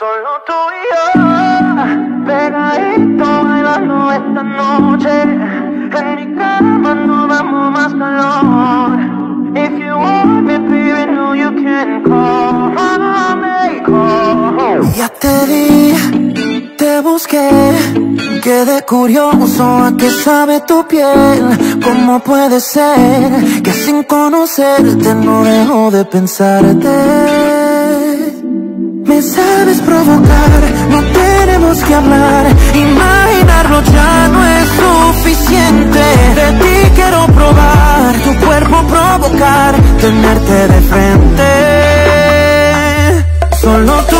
Solo tú y yo, pegadito bailando esta noche. En mi cama no damos más calor. If you want me, baby, no you can call me. Ya te vi, te busqué, quedé curioso a qué sabe tu piel. ¿Cómo puede ser que sin conocerte no dejo de pensarte? Sabes provocar, no tenemos que hablar Imaginarlo ya no es suficiente. De ti quiero probar, tu cuerpo provocar Tenerte de frente. Solo tú